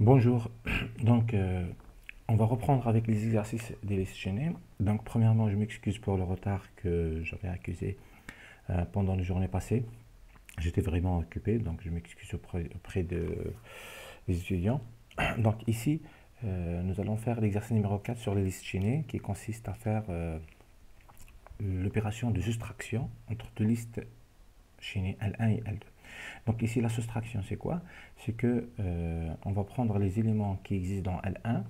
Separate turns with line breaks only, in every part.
Bonjour, donc euh, on va reprendre avec les exercices des listes chaînées. Donc premièrement, je m'excuse pour le retard que j'avais accusé euh, pendant les journées passées. J'étais vraiment occupé, donc je m'excuse auprès, de, des étudiants. Donc ici, euh, nous allons faire l'exercice numéro 4 sur les listes chaînées qui consiste à faire l'opération de soustraction entre deux listes chaînées L1 et L2. Donc ici, la soustraction, c'est quoi? C'est que euh, on va prendre les éléments qui existent dans L1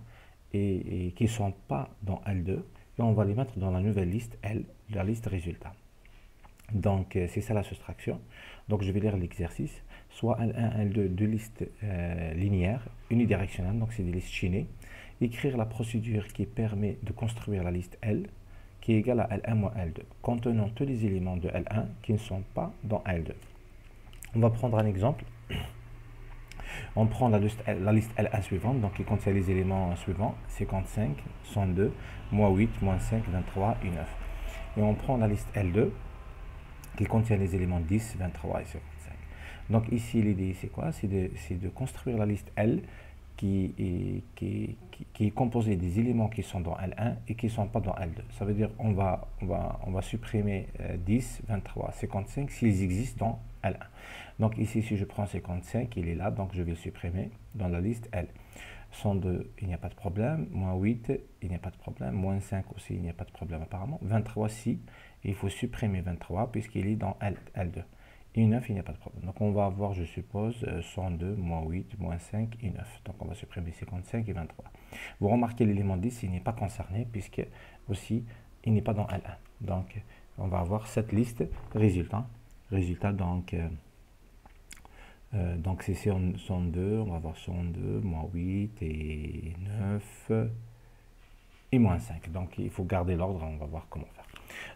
et, qui ne sont pas dans L2 et on va les mettre dans la nouvelle liste L, la liste résultat. Donc euh, c'est ça la soustraction. Donc je vais lire l'exercice. Soit L1, L2, deux listes euh, linéaires, unidirectionnelles, donc c'est des listes chaînées. Écrire la procédure qui permet de construire la liste L qui est égale à L1 moins L2, contenant tous les éléments de L1 qui ne sont pas dans L2. On va prendre un exemple. On prend la liste, la liste L1 suivante, donc qui contient les éléments suivants 55, 102, moins 8, moins 5, 23 et 9. Et on prend la liste L2 qui contient les éléments 10, 23 et 55. Donc ici, l'idée, c'est quoi? C'est de, construire la liste L qui est, composée des éléments qui sont dans L1 et qui ne sont pas dans L2. Ça veut dire on va supprimer 10, 23, 55 s'ils existent dans L1. Donc ici, si je prends 55, il est là, donc je vais supprimer dans la liste L. 102, il n'y a pas de problème. Moins 8, il n'y a pas de problème. Moins 5 aussi, il n'y a pas de problème apparemment. 23, si, il faut supprimer 23 puisqu'il est dans L, L2. Et 9, il n'y a pas de problème. Donc on va avoir, je suppose, 102, moins 8, moins 5 et 9. Donc on va supprimer 55 et 23. Vous remarquez l'élément 10, il n'est pas concerné puisque aussi, il n'est pas dans L1. Donc on va avoir cette liste résultat. Résultat, donc... Euh, euh, donc c'est 102, on va avoir 102, moins 8 et 9 et moins 5. Donc il faut garder l'ordre, on va voir comment faire.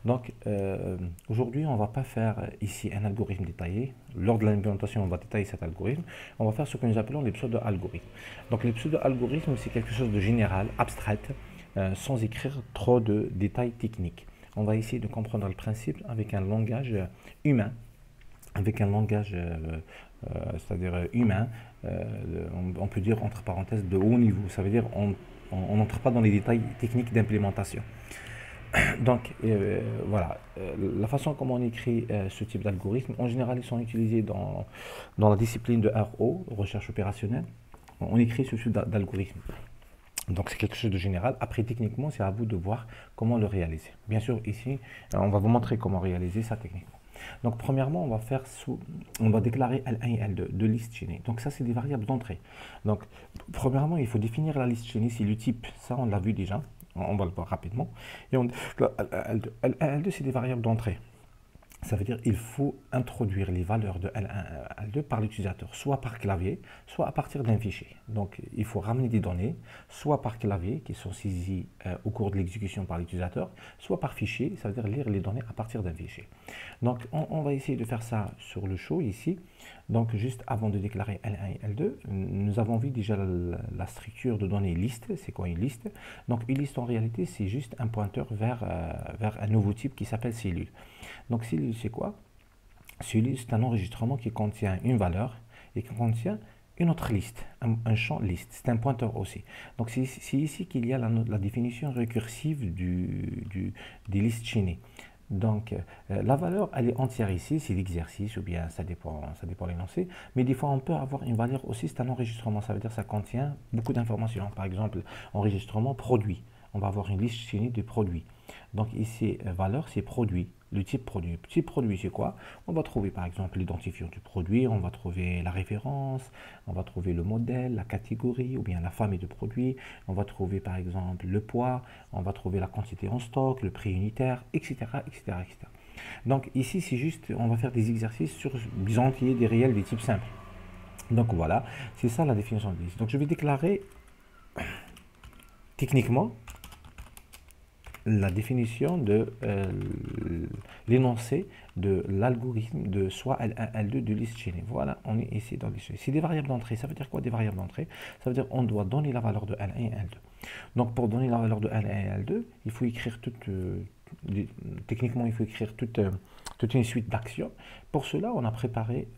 Donc euh, aujourd'hui, on ne va pas faire ici un algorithme détaillé. Lors de l'implémentation, on va détailler cet algorithme. On va faire ce que nous appelons les pseudo-algorithmes. Donc les pseudo-algorithmes, c'est quelque chose de général, abstrait, sans écrire trop de détails techniques. On va essayer de comprendre le principe avec un langage humain, avec un langage euh, c'est-à-dire euh, humain, euh, on, peut dire entre parenthèses de haut niveau. Ça veut dire on n'entre pas dans les détails techniques d'implémentation. Donc voilà, la façon comment on écrit ce type d'algorithme, en général, ils sont utilisés dans la discipline de RO, recherche opérationnelle. On écrit ce type d'algorithme. Donc c'est quelque chose de général. Après, techniquement, c'est à vous de voir comment le réaliser. Bien sûr, ici, on va vous montrer comment réaliser ça techniquement. Donc, premièrement, on va faire sous, on va déclarer L1 et L2, deux listes chaînées. Donc, ça, c'est des variables d'entrée. Donc, premièrement, il faut définir la liste chaînée, c'est le type. Ça, on l'a vu déjà. On va le voir rapidement. Et on, L1 et L2, c'est des variables d'entrée. Ça veut dire qu'il faut introduire les valeurs de L1 L2 par l'utilisateur, soit par clavier, soit à partir d'un fichier. Donc, il faut ramener des données, soit par clavier, qui sont saisies euh, au cours de l'exécution par l'utilisateur, soit par fichier, ça veut dire lire les données à partir d'un fichier. Donc, on, va essayer de faire ça sur le show ici. Donc, juste avant de déclarer L1 et L2, nous avons vu déjà la, structure de données liste. C'est quoi une liste? Donc, une liste en réalité, c'est juste un pointeur vers, euh, vers un nouveau type qui s'appelle cellule. Donc, cellule, c'est quoi? Cellule, c'est un enregistrement qui contient une valeur et qui contient une autre liste, un, champ liste. C'est un pointeur aussi. Donc, c'est ici qu'il y a la, définition récursive du, du, des listes chaînées. Donc, euh, la valeur, elle est entière ici, c'est l'exercice, ou bien ça dépend, ça dépend l'énoncé. Mais des fois, on peut avoir une valeur aussi, c'est un enregistrement. Ça veut dire que ça contient beaucoup d'informations. Par exemple, enregistrement produit. On va avoir une liste chaînée de produits. Donc ici, euh, valeur, c'est produit le type produit. Type produit, c'est quoi? On va trouver par exemple l'identifiant du produit, on va trouver la référence, on va trouver le modèle, la catégorie ou bien la famille de produits, on va trouver par exemple le poids, on va trouver la quantité en stock, le prix unitaire, etc. etc., etc. Donc ici, c'est juste, on va faire des exercices sur des entiers, des réels, des types simples. Donc voilà, c'est ça la définition de liste. Donc je vais déclarer techniquement la définition de euh, l'énoncé de l'algorithme de soit L1, L2 de liste chaînée. Voilà, on est ici dans liste C'est des variables d'entrée. Ça veut dire quoi des variables d'entrée? Ça veut dire on doit donner la valeur de L1 et L2. Donc pour donner la valeur de L1 et L2, il faut écrire toute, euh, techniquement il faut écrire toute, euh, toute une suite d'actions. Pour cela, on a, préparé,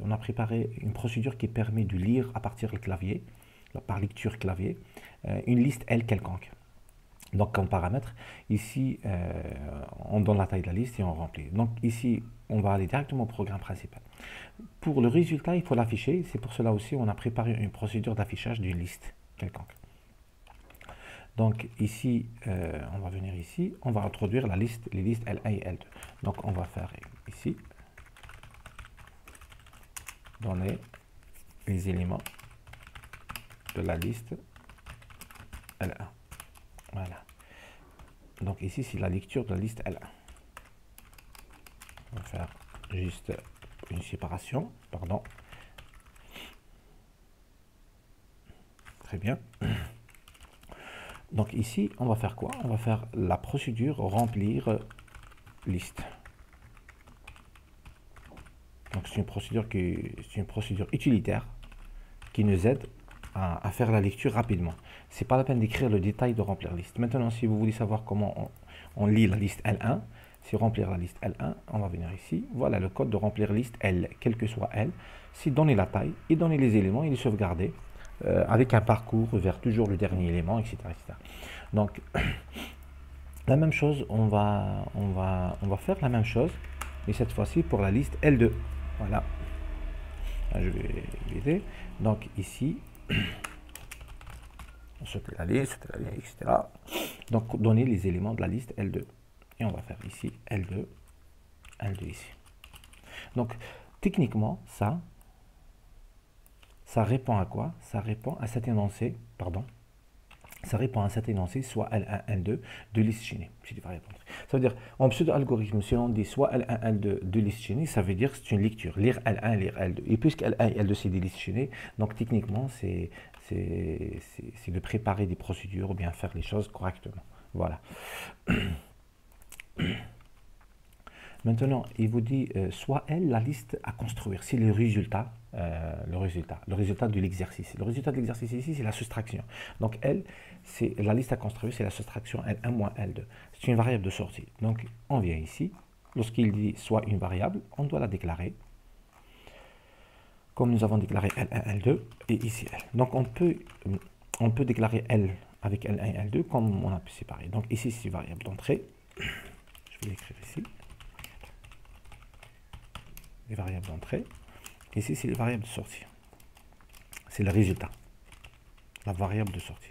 on a préparé une procédure qui permet de lire à partir du clavier par lecture clavier, une liste L quelconque. Donc comme paramètre, ici, on donne la taille de la liste et on remplit. Donc ici, on va aller directement au programme principal. Pour le résultat, il faut l'afficher. C'est pour cela aussi on a préparé une procédure d'affichage d'une liste quelconque. Donc ici, euh, on va venir ici, on va introduire la liste, les listes L1 et L2. Donc on va faire ici, donner les éléments de la liste L1. Voilà. Donc ici, c'est la lecture de la liste L1. On va faire juste une séparation, pardon. Très bien. Donc ici, on va faire quoi? On va faire la procédure remplir liste. Donc c'est une procédure qui c'est une procédure utilitaire qui nous aide à, faire la lecture rapidement. C'est pas la peine d'écrire le détail de remplir liste. Maintenant, si vous voulez savoir comment on, lit la liste L1, c'est remplir la liste L1, on va venir ici. Voilà le code de remplir liste L, quel que soit L. C'est donner la taille et donner les éléments et les sauvegarder. Euh, avec un parcours vers toujours le dernier élément, etc. Donc, la même chose, on va, on, va, on va faire la même chose, mais cette fois-ci pour la liste L2. Voilà. je vais vider. Donc ici, la liste, la liste. Donc, donner les éléments de la liste L2. Et on va faire ici L2, L2 ici. Donc, techniquement, ça, ça répond à quoi? Ça répond à cet énoncé, pardon, ça répond à cet énoncé, soit L1, L2 de liste chaînée. Ça veut dire, en pseudo-algorithme, si on dit soit L1, L2 de liste chaînée, ça veut dire que c'est une lecture, lire L1, lire L2. Et puisque L1 et L2 c'est des listes chaînées, donc techniquement, c'est de préparer des procédures ou bien faire les choses correctement. Voilà. Maintenant, il vous dit euh, soit L, la liste à construire. C'est le résultat, euh, le résultat, le résultat de l'exercice. Le résultat de l'exercice ici, c'est la soustraction. Donc L, c'est la liste à construire, c'est la soustraction L1 moins L2. C'est une variable de sortie. Donc on vient ici. Lorsqu'il dit soit une variable, on doit la déclarer. Comme nous avons déclaré L1, L2 et ici L. Donc on peut, on peut déclarer L avec L1 et L2 comme on a pu séparer. Donc ici c'est une variable d'entrée. Je vais l'écrire ici les variables d'entrée. Ici, c'est les variables de sortie. C'est le résultat. La variable de sortie.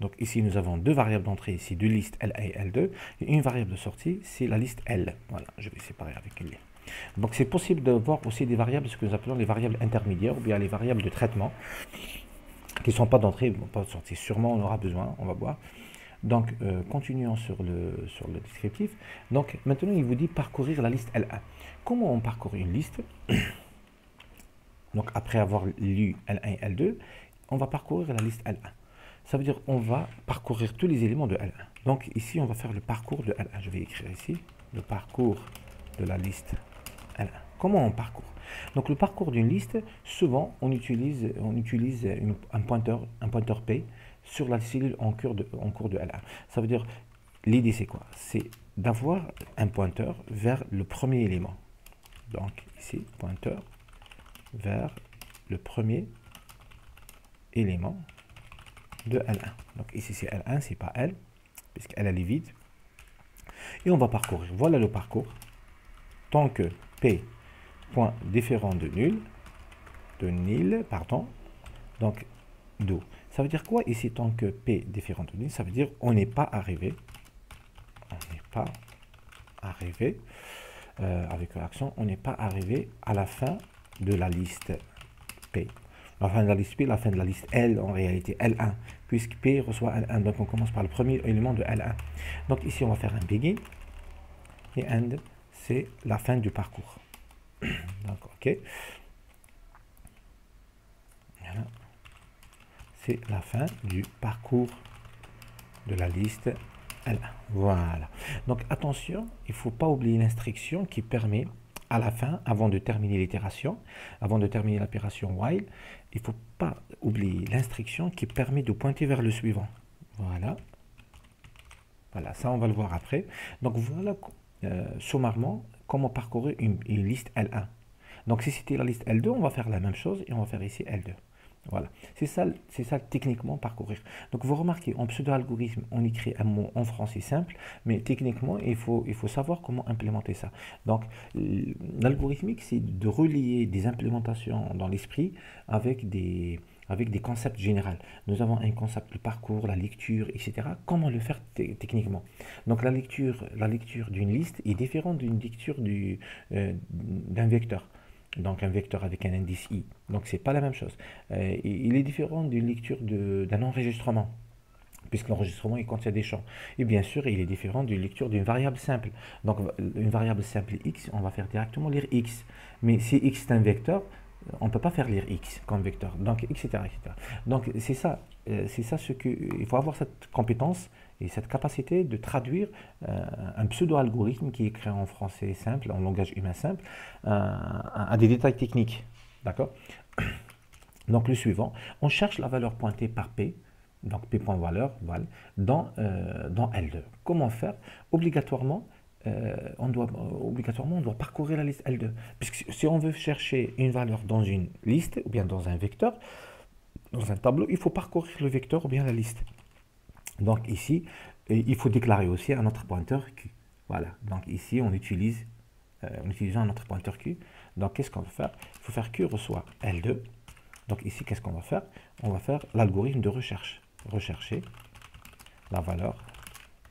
Donc ici, nous avons deux variables d'entrée, ici deux listes L1 et L2. Et une variable de sortie, c'est la liste L. Voilà, je vais séparer avec une Donc c'est possible de voir aussi des variables, ce que nous appelons les variables intermédiaires, ou bien les variables de traitement, qui ne sont pas d'entrée, pas de sortie. Sûrement, on aura besoin, on va voir. Donc, euh, continuons sur le, sur le descriptif. Donc, maintenant, il vous dit parcourir la liste L1. Comment on parcourt une liste? Donc, après avoir lu L1 et L2, on va parcourir la liste L1. Ça veut dire on va parcourir tous les éléments de L1. Donc, ici, on va faire le parcours de L1. Je vais écrire ici le parcours de la liste L1. Comment on parcourt? Donc, le parcours d'une liste, souvent, on utilise, un, pointeur, un pointeur P sur la cellule en cours de, en cours de L1. Ça veut dire, l'idée c'est quoi? C'est d'avoir un pointeur vers le premier élément. Donc ici, pointeur vers le premier élément de L1. Donc ici c'est L1, c'est pas L, puisqu'elle elle est vide. Et on va parcourir. Voilà le parcours. Tant que P point différent de nul, de nil, pardon, donc d'où ça veut dire quoi ici tant que P différent de Ça veut dire on n'est pas arrivé. On n'est pas arrivé euh, avec l'accent, on n'est pas arrivé à la fin de la liste P. La fin de la liste P, la fin de la liste L en réalité L1, puisque P reçoit L1. Donc on commence par le premier élément de L1. Donc ici on va faire un begin et end, c'est la fin du parcours. Donc ok. C'est la fin du parcours de la liste L1. Voilà. Donc attention, il ne faut pas oublier l'instruction qui permet à la fin, avant de terminer l'itération, avant de terminer l'opération while, il ne faut pas oublier l'instruction qui permet de pointer vers le suivant. Voilà. Voilà, ça on va le voir après. Donc voilà euh, sommairement comment parcourir une, liste L1. Donc si c'était la liste L2, on va faire la même chose et on va faire ici L2. Voilà, c'est ça, ça techniquement parcourir. Donc vous remarquez, en pseudo-algorithme, on écrit un mot en français simple, mais techniquement, il faut, il faut savoir comment implémenter ça. Donc l'algorithmique, c'est de relier des implémentations dans l'esprit avec des, avec des concepts généraux. Nous avons un concept, de parcours, la lecture, etc. Comment le faire techniquement? Donc la lecture, la lecture d'une liste est différente d'une lecture euh, d'un vecteur donc un vecteur avec un indice i. Donc c'est pas la même chose. Euh, il est différent d'une lecture d'un enregistrement, puisque l'enregistrement contient des champs. Et bien sûr, il est différent d'une lecture d'une variable simple. Donc une variable simple x, on va faire directement lire x. Mais si x est un vecteur, on ne peut pas faire lire x comme vecteur. Donc etc. etc. Donc c'est ça, euh, c'est ça ce que il faut avoir cette compétence et cette capacité de traduire euh, un pseudo-algorithme qui est créé en français simple, en langage humain simple, euh, à, des détails techniques. D'accord? Donc le suivant, on cherche la valeur pointée par P, donc P.valeur, voilà, dans, dans L2. Comment faire? Obligatoirement, on doit, obligatoirement, on doit parcourir la liste L2. Puisque si on veut chercher une valeur dans une liste, ou bien dans un vecteur, dans un tableau, il faut parcourir le vecteur ou bien la liste. Donc ici, il faut déclarer aussi un autre pointeur Q. Voilà, donc ici on utilise, euh, en utilisant un autre pointeur Q. Donc qu'est-ce qu'on va faire? Il faut faire Q reçoit L2. Donc ici, qu'est-ce qu'on va faire? On va faire l'algorithme de recherche. Rechercher la valeur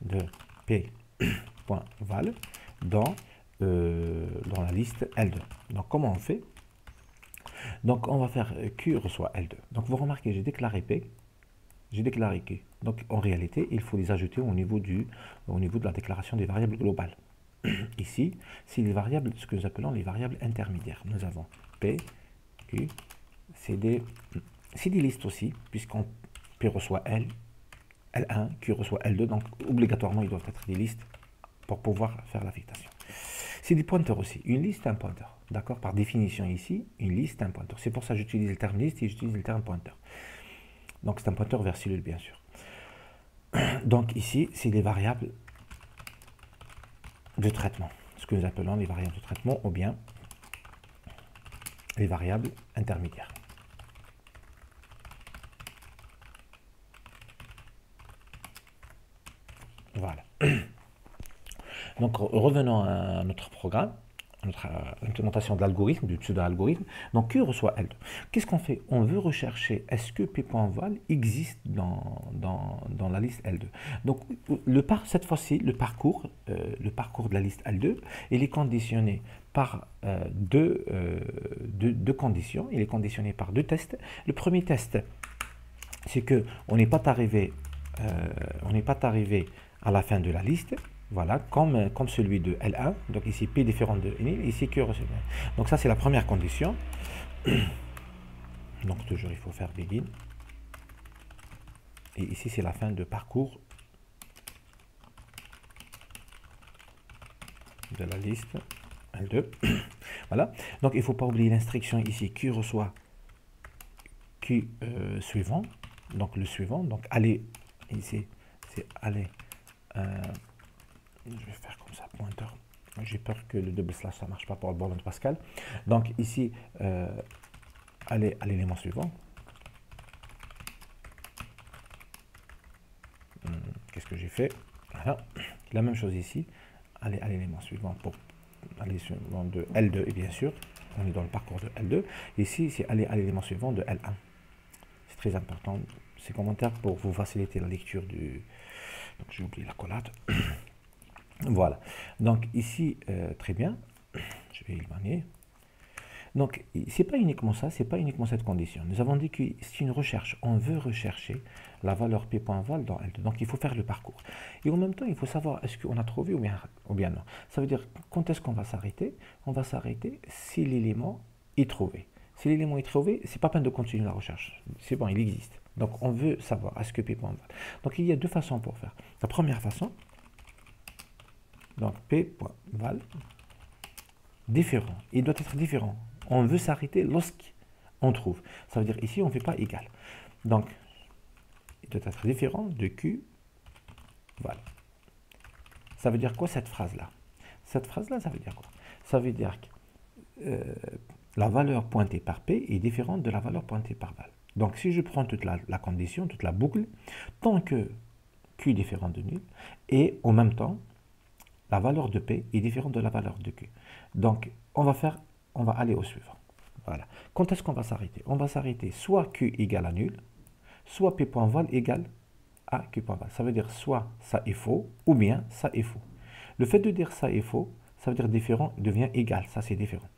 de P.val dans, euh, dans la liste L2. Donc comment on fait? Donc on va faire Q reçoit L2. Donc vous remarquez, j'ai déclaré P, j'ai déclaré Q. Donc en réalité, il faut les ajouter au niveau, du, au niveau de la déclaration des variables globales. Ici, c'est les variables, ce que nous appelons les variables intermédiaires. Nous avons P, Q, c'est des, des listes aussi, puisqu'on P reçoit L, L1, Q reçoit L2, donc obligatoirement, ils doivent être des listes pour pouvoir faire l'affectation. C'est des pointeurs aussi. Une liste, un pointeur. D'accord? Par définition ici, une liste, un pointeur. C'est pour ça que j'utilise le terme liste et j'utilise le terme pointeur. Donc c'est un pointeur vers cellule, bien sûr. Donc ici, c'est les variables de traitement, ce que nous appelons les variables de traitement ou bien les variables intermédiaires. Voilà. Donc revenons à notre programme notre euh, implémentation de l'algorithme, du pseudo-algorithme. Donc Q reçoit L2. Qu'est-ce qu'on fait? On veut rechercher est-ce que P.val existe dans, dans, la liste L2. Donc cette fois-ci, le parcours, euh, le parcours de la liste L2, il est conditionné par euh, deux, deux, conditions. Il est conditionné par deux tests. Le premier test, c'est que on n'est pas arrivé, on n'est pas arrivé à la fin de la liste. Voilà, comme, comme celui de L1. Donc ici, P différent de N, ici Q Donc ça, c'est la première condition. Donc toujours, il faut faire begin. Et ici, c'est la fin de parcours de la liste L2. voilà. Donc, il ne faut pas oublier l'instruction ici. Q reçoit Q euh, suivant. Donc, le suivant. Donc, aller, ici, c'est aller... Euh, je vais faire comme ça, pointeur. J'ai peur que le double slash ça marche pas pour le bordon de Pascal. Donc ici, euh, allez à l'élément suivant. Hmm, qu'est-ce que j'ai fait? Voilà. La même chose ici. Allez à l'élément suivant pour aller suivant de L2 et bien sûr, on est dans le parcours de L2. Ici, c'est aller à l'élément suivant de L1. C'est très important ces commentaires pour vous faciliter la lecture du. Donc j'ai oublié la collade. Voilà. Donc ici, euh, très bien. Je vais éloigner. Donc, c'est pas uniquement ça, c'est pas uniquement cette condition. Nous avons dit que c'est une recherche. On veut rechercher la valeur p.val dans L2. Donc, il faut faire le parcours. Et en même temps, il faut savoir est-ce qu'on a trouvé ou bien, ou bien non. Ça veut dire, quand est-ce qu'on va s'arrêter? On va s'arrêter si l'élément est trouvé. Si l'élément est trouvé, c'est pas peine de continuer la recherche. C'est bon, il existe. Donc, on veut savoir est-ce que p.val. Donc, il y a deux façons pour faire. La première façon, donc P.val différent. Il doit être différent. On veut s'arrêter lorsqu'on trouve. Ça veut dire ici, on ne fait pas égal. Donc, il doit être différent de Q val. Ça veut dire quoi cette phrase-là? Cette phrase-là, ça veut dire quoi? Ça veut dire que euh, la valeur pointée par P est différente de la valeur pointée par val. Donc si je prends toute la, condition, toute la boucle, tant que Q est différent de nul, et en même temps, la valeur de P est différente de la valeur de Q. Donc on va faire, on va aller au suivant. Voilà. Quand est-ce qu'on va s'arrêter? On va s'arrêter soit Q égale à nul, soit P.val égale à Q.val. Ça veut dire soit ça est faux, ou bien ça est faux. Le fait de dire ça est faux, ça veut dire différent devient égal. Ça, c'est différent.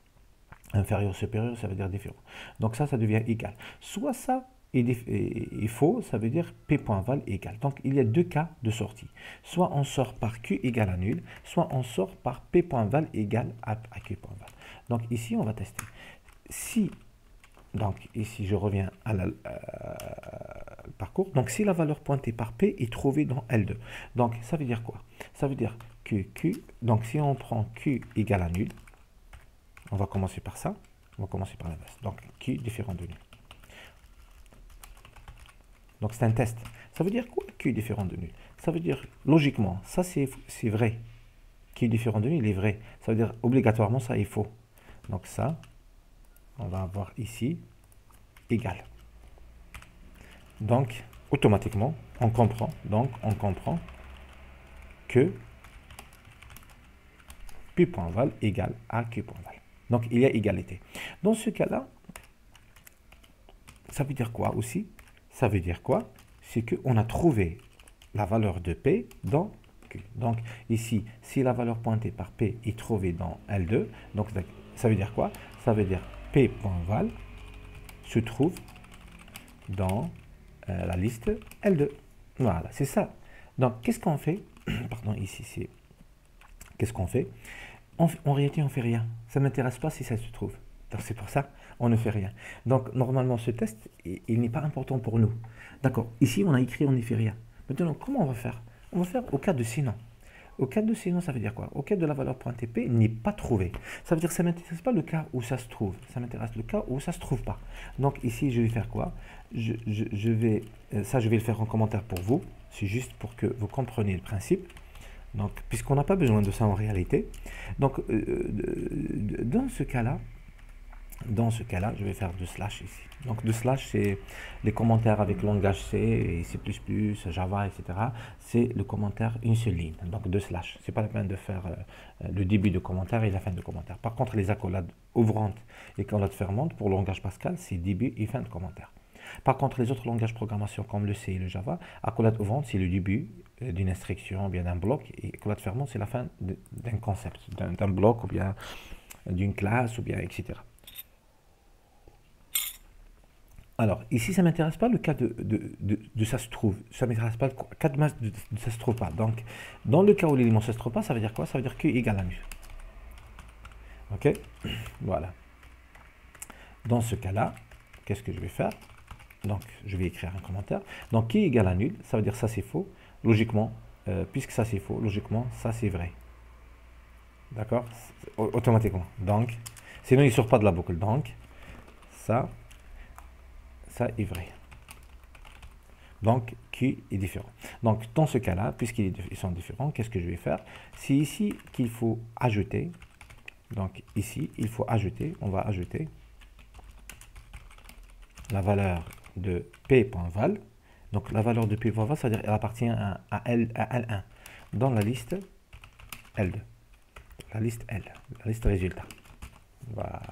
Inférieur, supérieur, ça veut dire différent. Donc ça, ça devient égal. Soit ça est, faux, ça veut dire P.val égal. Donc il y a deux cas de sortie. Soit on sort par Q égale à nul, soit on sort par P.val égal à, à Q.val. Donc ici, on va tester. Si, donc ici je reviens à la, euh, parcours, donc si la valeur pointée par P est trouvée dans L2, donc ça veut dire quoi? Ça veut dire que Q, donc si on prend Q égale à nul, on va commencer par ça, on va commencer par l'inverse, donc Q différent de nul. Donc c'est un test. Ça veut dire quoi Q est différent de nul Ça veut dire, logiquement, ça c'est vrai. Q est différent de nul, il est vrai. Ça veut dire, obligatoirement, ça est faux. Donc ça, on va avoir ici égal. Donc, automatiquement, on comprend, donc on comprend que P.val égale à Q.val. Donc, il y a égalité. Dans ce cas-là, ça veut dire quoi aussi? Ça veut dire quoi? C'est qu'on a trouvé la valeur de P dans Q. Donc, ici, si la valeur pointée par P est trouvée dans L2, donc ça veut dire quoi? Ça veut dire P.val se trouve dans euh, la liste L2. Voilà, c'est ça. Donc, qu'est-ce qu'on fait? Pardon, ici, c'est... Qu'est-ce qu'on fait? En réalité, on ne fait rien. Ça ne m'intéresse pas si ça se trouve. C'est pour ça, on ne fait rien. Donc, normalement, ce test, il, n'est pas important pour nous. D'accord Ici, on a écrit, on n'y fait rien. Maintenant, comment on va faire? On va faire au cas de sinon. Au cas de sinon, ça veut dire quoi? Au cas de la valeur .tp n'est pas trouvé. Ça veut dire que ça ne m'intéresse pas le cas où ça se trouve. Ça m'intéresse le cas où ça ne se trouve pas. Donc ici, je vais faire quoi? Je, vais, euh, Ça, je vais le faire en commentaire pour vous. C'est juste pour que vous compreniez le principe. Donc, puisqu'on n'a pas besoin de ça en réalité. Donc, euh, euh, dans ce cas-là, dans ce cas-là, je vais faire de slash ici. Donc de slash, c'est les commentaires avec langage C, et C++, Java, etc. C'est le commentaire une seule ligne. Donc de slash. C'est pas la peine de faire euh, le début de commentaire et la fin de commentaire. Par contre, les accolades ouvrantes et accolades fermantes, pour le langage Pascal, c'est début et fin de commentaire. Par contre, les autres langages de programmation comme le C et le Java, accolade ouvrante, c'est le début euh, d'une instruction, bien d'un bloc, et accolade fermante, c'est la fin d'un concept, d'un bloc, ou bien d'une classe, ou bien etc. Alors, ici, ça ne m'intéresse pas le cas de, ça se trouve. Ça m'intéresse pas le cas de, masse de, ça se trouve pas. Donc, dans le cas où l'élément ça se trouve pas, ça veut dire quoi? Ça veut dire Q égale à nul. Ok? Voilà. Dans ce cas-là, qu'est-ce que je vais faire? Donc, je vais écrire un commentaire. Donc, Q égale à nul, ça veut dire ça c'est faux. Logiquement, euh, puisque ça c'est faux, logiquement, ça c'est vrai. D'accord? Automatiquement. Donc, sinon il ne sort pas de la boucle. Donc, ça, ça est vrai. Donc, Q est différent. Donc, dans ce cas-là, puisqu'ils sont différents, qu'est-ce que je vais faire? C'est ici qu'il faut ajouter. Donc, ici, il faut ajouter, on va ajouter la valeur de P.val. Donc, la valeur de P.val, c'est-à-dire elle appartient à, L, à L1 dans la liste L2. La liste L, la liste résultat. Voilà.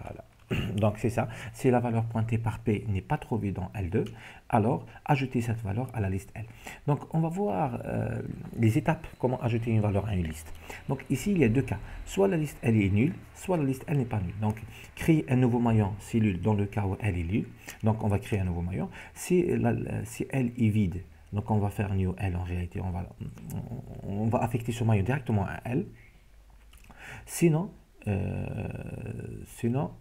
Donc c'est ça. Si la valeur pointée par P n'est pas trouvée dans L2, alors ajoutez cette valeur à la liste L. Donc on va voir euh, les étapes, comment ajouter une valeur à une liste. Donc ici, il y a deux cas. Soit la liste L est nulle, soit la liste L n'est pas nulle. Donc créer un nouveau maillon cellule dans le cas où L est nulle. Donc on va créer un nouveau maillon. Si, la, si L est vide, donc on va faire new L en réalité. On va, on va affecter ce maillon directement à L. Sinon, euh, sinon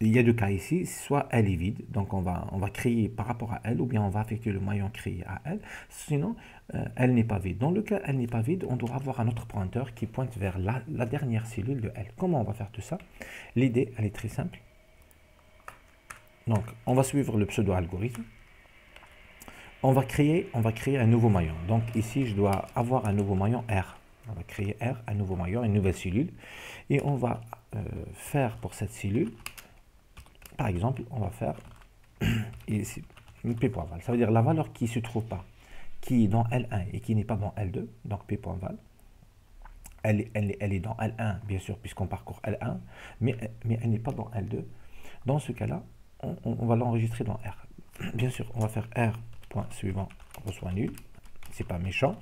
il y a deux cas ici, soit elle est vide, donc on va, on créer par rapport à elle, ou bien on va affecter le maillon créé à elle, sinon euh, elle n'est pas vide. Dans le cas elle n'est pas vide, on doit avoir un autre pointeur qui pointe vers la, dernière cellule de elle. Comment on va faire tout ça? L'idée, elle est très simple. Donc, on va suivre le pseudo-algorithme. On va créer, on va créer un nouveau maillon. Donc ici, je dois avoir un nouveau maillon R. On va créer R, un nouveau maillon, une nouvelle cellule. Et on va euh, faire pour cette cellule, par exemple, on va faire ici, P.val. Ça veut dire la valeur qui ne se trouve pas, qui est dans L1 et qui n'est pas dans L2, donc P.val. Elle, elle, elle, est dans L1, bien sûr, puisqu'on parcourt L1, mais, elle n'est pas dans L2. Dans ce cas-là, on, on, va l'enregistrer dans R. Bien sûr, on va faire R, point suivant, reçoit nul. C'est pas méchant,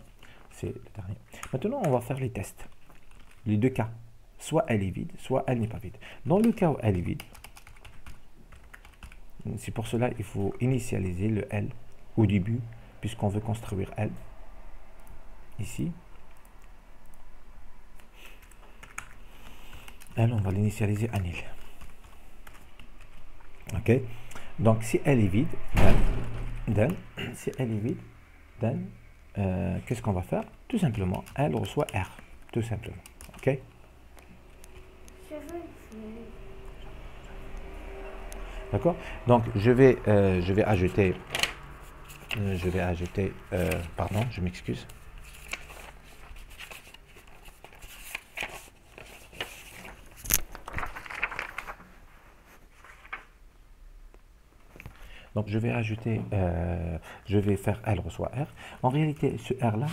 c'est le dernier. Maintenant, on va faire les tests. Les deux cas. Soit elle est vide, soit elle n'est pas vide. Dans le cas où elle est vide, c'est pour cela qu'il faut initialiser le L au début, puisqu'on veut construire L. Ici. L, on va l'initialiser à nil. OK Donc, si elle est vide, then, si elle est vide, then, euh, qu'est-ce qu'on va faire? Tout simplement, elle reçoit R. Tout simplement. OK? D'accord? Donc, je vais, euh, ajouter, euh, je vais ajouter, euh, pardon, je m'excuse. Donc, je vais ajouter, je vais faire L reçoit R. En réalité, ce R-là,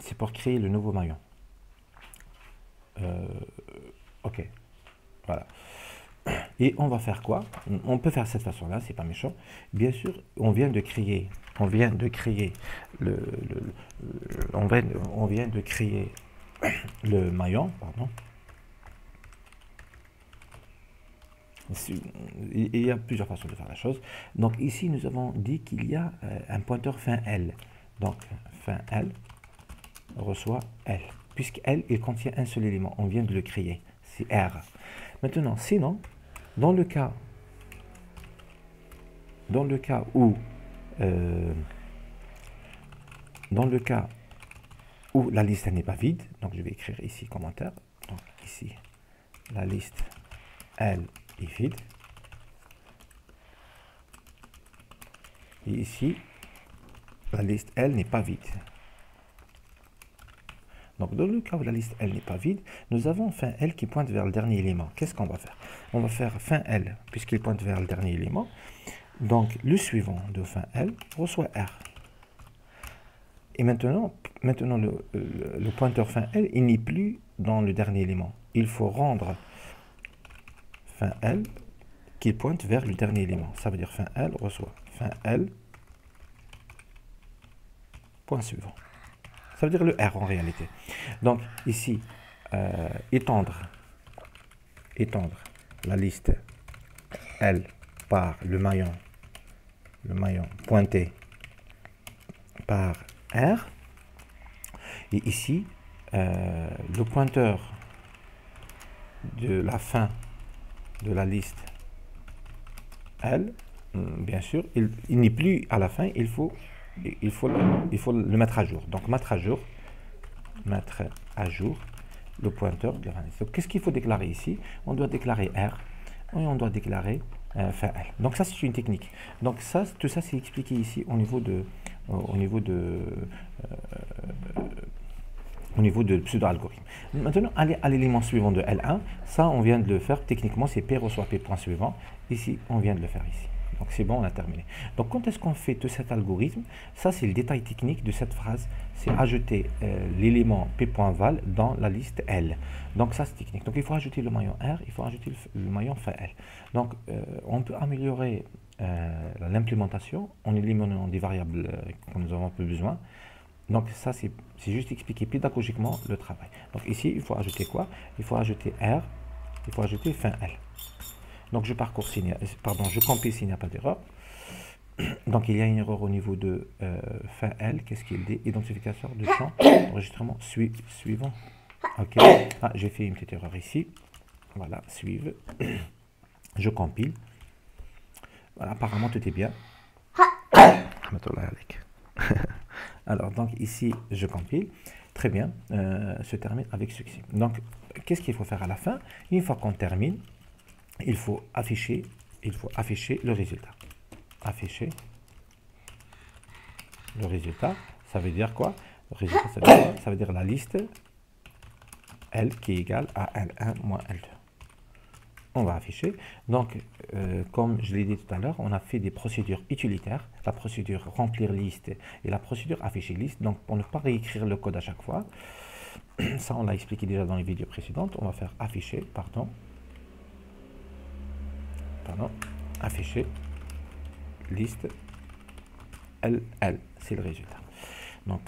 c'est pour créer le nouveau maillon. ok, voilà. Et on va faire quoi? On peut faire cette façon-là, c'est pas méchant. Bien sûr, on vient de créer, on vient de créer le, on, vient, vient de créer le maillon, pardon. Il y a plusieurs façons de faire la chose. Donc ici, nous avons dit qu'il y a euh, un pointeur fin L. Donc fin L reçoit L. Puisque L, il contient un seul élément. On vient de le créer. C'est R. Maintenant, sinon, dans le cas, dans le cas où, euh, dans le cas où la liste n'est pas vide, donc je vais écrire ici commentaire, donc ici la liste elle est vide, et ici la liste elle n'est pas vide. Donc, dans le cas où la liste L n'est pas vide, nous avons fin L qui pointe vers le dernier élément. Qu'est-ce qu'on va faire? On va faire fin L, puisqu'il pointe vers le dernier élément. Donc, le suivant de fin L reçoit R. Et maintenant, maintenant le, pointeur fin L, il n'est plus dans le dernier élément. Il faut rendre fin L qui pointe vers le dernier élément. Ça veut dire fin L reçoit fin L, point suivant. Ça veut dire le R en réalité. Donc ici, euh, étendre, étendre la liste L par le maillon, le maillon pointé par R. Et ici, euh, le pointeur de la fin de la liste L, hum, bien sûr, il n'est plus à la fin, il faut il faut, le, il faut le mettre à jour. Donc mettre à jour, mettre à jour le pointeur de Donc qu'est-ce qu'il faut déclarer ici? On doit déclarer R et on doit déclarer euh, L. Donc ça c'est une technique. Donc ça, tout ça c'est expliqué ici au niveau de, au niveau de, euh, au niveau de pseudo-algorithme. Maintenant, à l'élément suivant de L1, ça on vient de le faire techniquement, c'est P reçoit P point suivant. Ici, on vient de le faire ici. Donc c'est bon, on a terminé. Donc quand est-ce qu'on fait tout cet algorithme? Ça, c'est le détail technique de cette phrase. C'est ajouter euh, l'élément p.val dans la liste L. Donc ça, c'est technique. Donc il faut ajouter le maillon R, il faut ajouter le, maillon fin L. Donc euh, on peut améliorer euh, l'implémentation en éliminant des variables que nous avons peu besoin. Donc ça, c'est juste expliquer pédagogiquement le travail. Donc ici, il faut ajouter quoi? Il faut ajouter R, il faut ajouter fin L. Donc je parcours pardon, je compile s'il n'y a pas d'erreur. Donc il y a une erreur au niveau de euh, fin L. Qu'est-ce qu'il dit? Identificateur de champ, enregistrement suivant. Ok. Ah, j'ai fait une petite erreur ici. Voilà, suivre. Je compile. Voilà, apparemment tout est bien. Alors, donc ici, je compile. Très bien, euh, se termine avec succès. Donc, qu'est-ce qu'il faut faire à la fin? Une fois qu'on termine, il faut afficher, il faut afficher le résultat. Afficher le résultat, ça veut dire quoi? Résultat, ça veut, dire, ça veut dire la liste L qui est égale à L1 moins L2. On va afficher. Donc, euh, comme je l'ai dit tout à l'heure, on a fait des procédures utilitaires, la procédure remplir liste et la procédure afficher liste. Donc, pour ne pas réécrire le code à chaque fois, ça on l'a expliqué déjà dans les vidéos précédentes, on va faire afficher, pardon, afficher liste LL, c'est le résultat. Donc,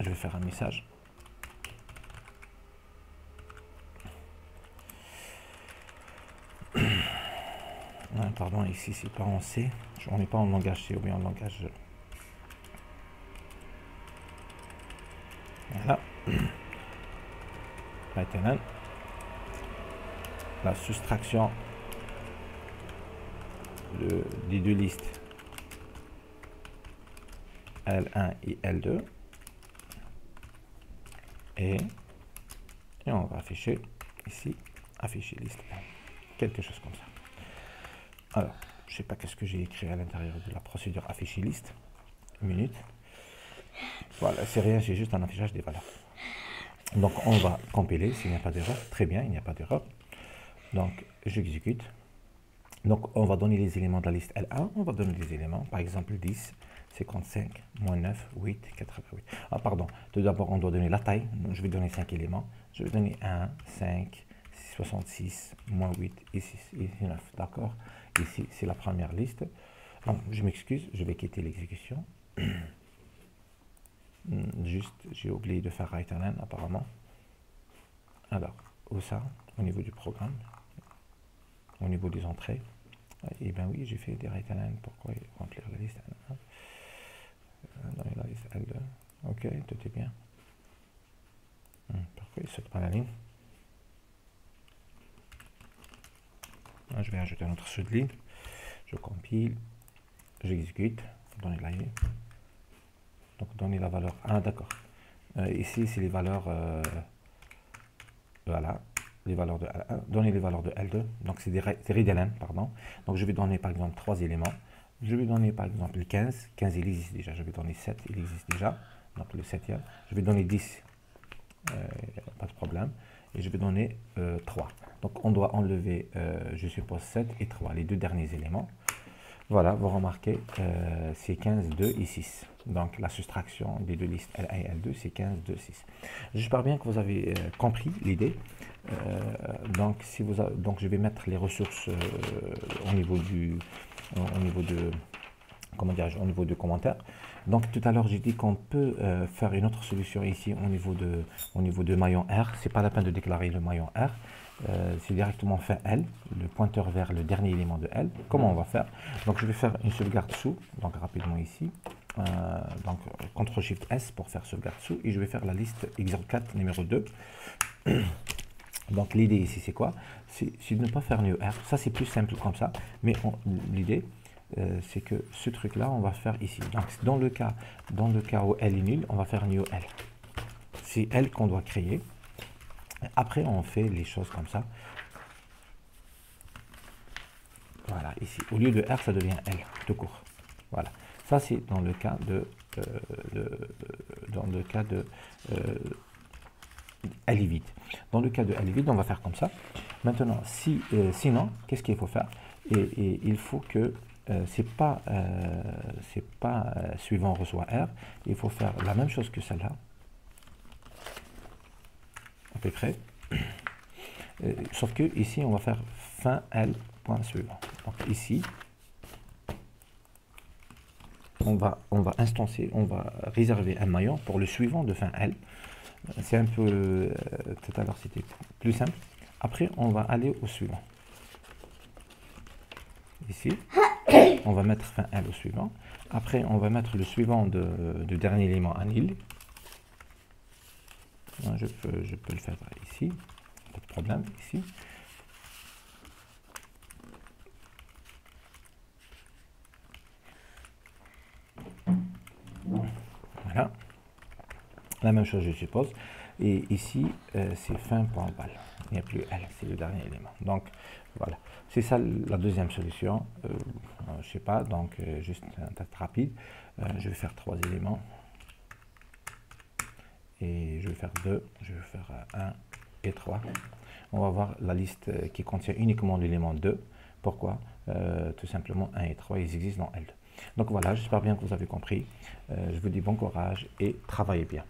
je vais faire un message. pardon, ici c'est pas en C, on n'est pas en langage C bien en langage. Voilà. Maintenant, la soustraction des deux listes. L1 et L2 et, et on va afficher ici afficher liste quelque chose comme ça. Alors je sais pas qu'est-ce que j'ai écrit à l'intérieur de la procédure afficher liste. Minute. Voilà c'est rien c'est juste un affichage des valeurs. Donc on va compiler s'il n'y a pas d'erreur. Très bien il n'y a pas d'erreur. Donc j'exécute donc on va donner les éléments de la liste L1 on va donner des éléments par exemple 10 55, moins 9, 8, 88. Ah, pardon. Tout d'abord, on doit donner la taille. je vais donner 5 éléments. Je vais donner 1, 5, 66, moins 8 et 6, et 9. D'accord? Ici, c'est la première liste. Donc, je m'excuse, je vais quitter l'exécution. Juste, j'ai oublié de faire right apparemment. Alors, où ça? Au niveau du programme Au niveau des entrées Eh bien oui, j'ai fait des right Pourquoi remplir la liste dans les liste L2. Ok, tout est bien. Hmm, pourquoi il saute pas la ligne ah, Je vais ajouter un autre de ligne. Je compile, j'exécute, donner la Donc donner la valeur. Ah d'accord. Euh, ici c'est les valeurs. Euh, voilà, les valeurs de L1. Donner les valeurs de L2. Donc c'est des séries d'Ln, pardon. Donc je vais donner par exemple trois éléments. Je vais donner par exemple 15. 15, il existe déjà. Je vais donner 7, il existe déjà. Donc le 7 Je vais donner 10, euh, pas de problème. Et je vais donner 3. Euh, Donc on doit enlever, euh, je suppose, 7 et 3, les deux derniers éléments. Voilà, vous remarquez, c'est 15, 2 et 6. Donc la soustraction des deux listes L1 et L2, c'est 15, 2, 6. J'espère bien que vous avez compris l'idée. donc, si vous donc je vais mettre les ressources au niveau du, au niveau de comment au niveau de commentaires. Donc tout à l'heure j'ai dit qu'on peut euh, faire une autre solution ici au niveau de au niveau de maillon R. C'est pas la peine de déclarer le maillon R. Euh, c'est directement fait L, le pointeur vers le dernier élément de L. Comment on va faire? Donc je vais faire une sauvegarde sous, donc rapidement ici. Euh, donc CTRL SHIFT S pour faire sauvegarde sous et je vais faire la liste X04 numéro 2. Donc l'idée ici c'est quoi? C'est de ne pas faire new R. Ça c'est plus simple comme ça, mais l'idée euh, c'est que ce truc là on va faire ici. Donc dans le cas, dans le cas où L est nul, on va faire new L. C'est L qu'on doit créer. Après on fait les choses comme ça. Voilà, ici. Au lieu de R, ça devient L, tout court. Voilà. Ça, c'est dans le cas de, euh, dans le cas de euh, est vide. Dans le cas de elle est vide, on va faire comme ça. Maintenant, si, euh, sinon, qu'est-ce qu'il faut faire? Et, il faut que euh, c'est pas, euh, c'est pas suivant reçoit R, il faut faire la même chose que celle-là. Peu près. sauf que ici, on va faire fin L point suivant. Ici, on va, on va instancier, on va réserver un maillon pour le suivant de fin L. C'est un peu... Euh, tout à l'heure, c'était plus simple. Après, on va aller au suivant. Ici, on va mettre fin L au suivant. Après, on va mettre le suivant de, dernier élément en île. Je peux, je peux le faire ici. Pas de problème, ici. Voilà. La même chose, je suppose. Et ici, euh, c'est fin point balle. Il n'y a plus L, c'est le dernier élément. Donc, voilà. C'est ça la deuxième solution. Euh, je sais pas, donc euh, juste un test rapide. je vais faire trois éléments. Et je vais faire 2, je vais faire 1 et 3. On va voir la liste qui contient uniquement l'élément 2. Pourquoi? Tout simplement 1 et 3, ils existent dans L2. Donc voilà, j'espère bien que vous avez compris. je vous dis bon courage et travaillez bien.